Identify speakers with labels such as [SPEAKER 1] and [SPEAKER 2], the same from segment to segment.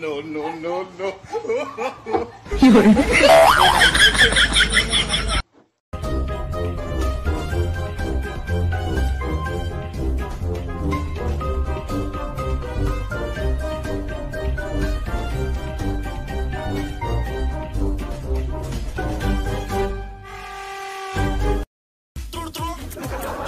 [SPEAKER 1] no, no, no, no. Thank you.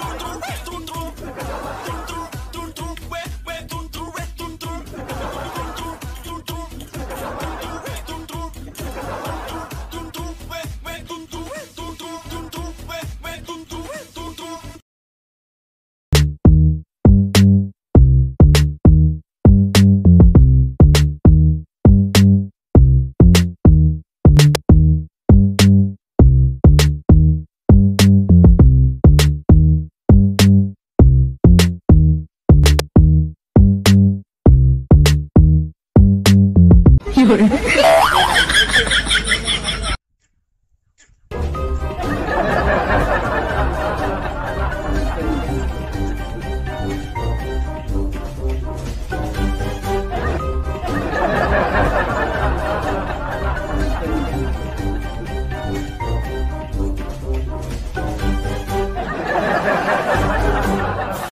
[SPEAKER 2] 有人。